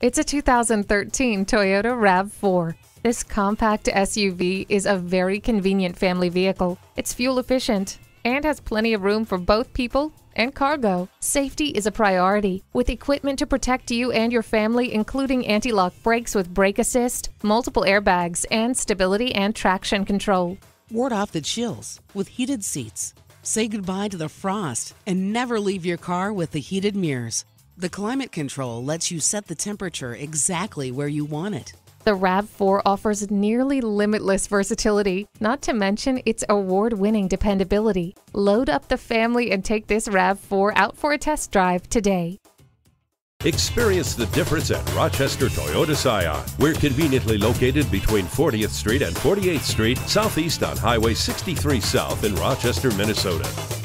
It's a 2013 Toyota RAV4. This compact SUV is a very convenient family vehicle. It's fuel efficient and has plenty of room for both people and cargo. Safety is a priority, with equipment to protect you and your family, including anti lock brakes with brake assist, multiple airbags, and stability and traction control. Ward off the chills with heated seats. Say goodbye to the frost and never leave your car with the heated mirrors. The climate control lets you set the temperature exactly where you want it. The RAV4 offers nearly limitless versatility, not to mention its award winning dependability. Load up the family and take this RAV4 out for a test drive today. Experience the difference at Rochester Toyota Scion. We're conveniently located between 40th Street and 48th Street, southeast on Highway 63 South in Rochester, Minnesota.